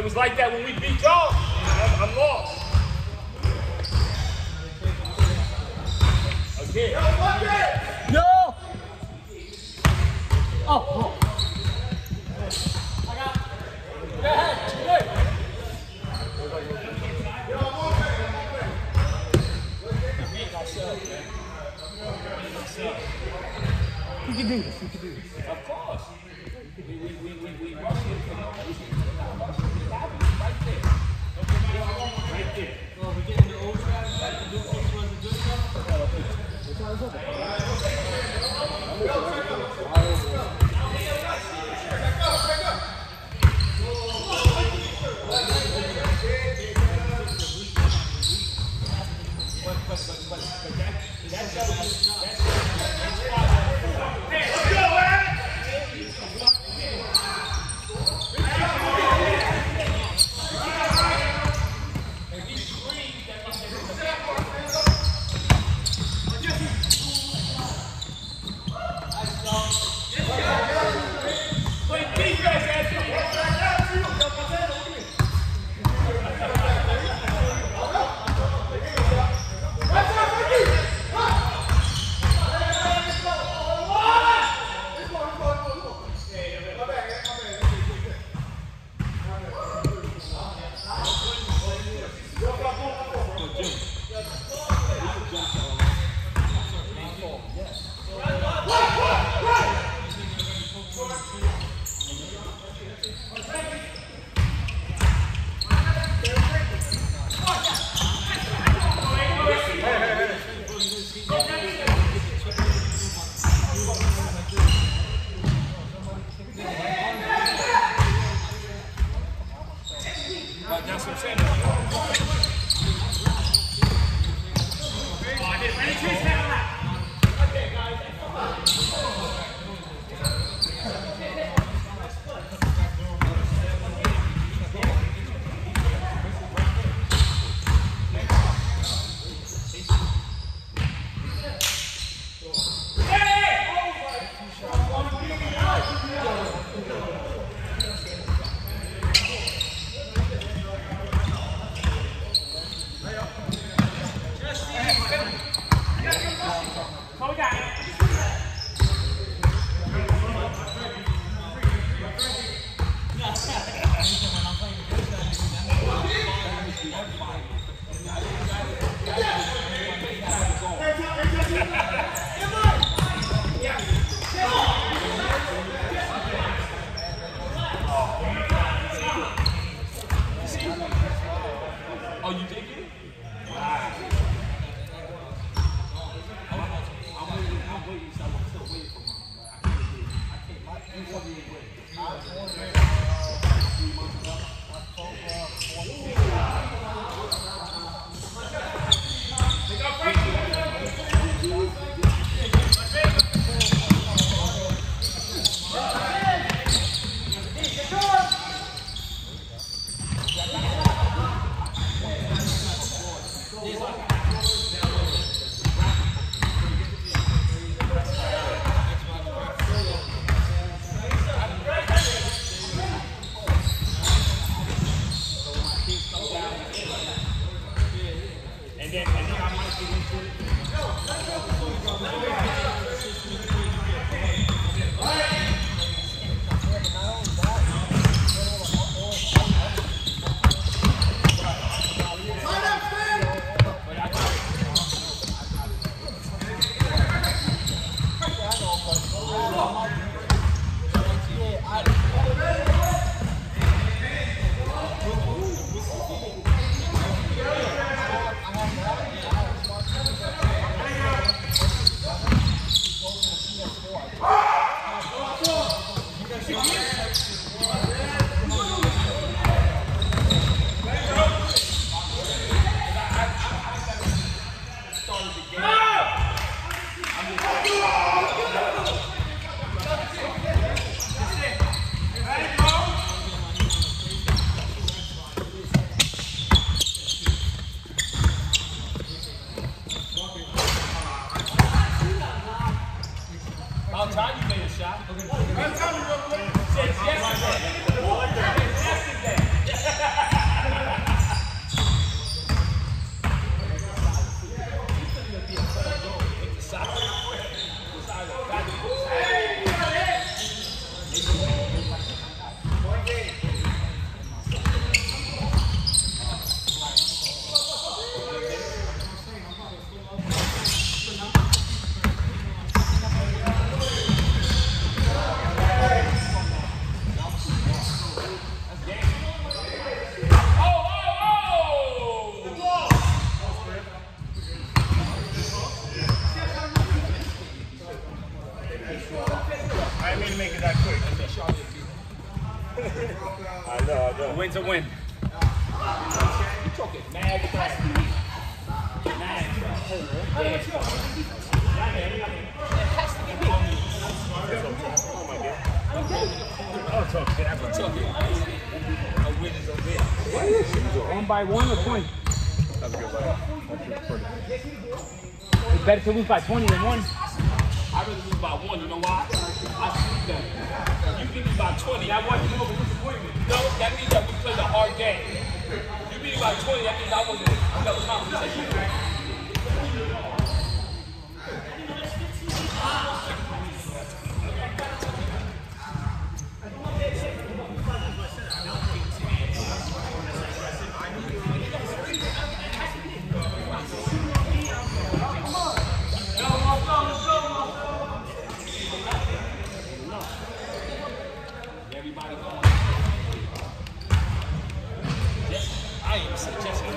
It was like that when we beat y'all. I'm. No! Oh, oh. You can do this. You can do this. Of course. We, we, we, we, we rush it for no reason. Rush it. We have it right there. Right there. Well, we're getting the old trap back and do what was the good stuff. Play But I'm going to dollars a game. I'm just is a win. One by one or 20? That's good, buddy. That's good. Perfect. It's better to lose by 20 than one. I'd rather lose by one. You know why? I see that. You beat me by 20. That wasn't no disappointment. No, that means that we played a hard game. You beat me by 20. That means I wasn't. I felt confident. I ain't suggesting.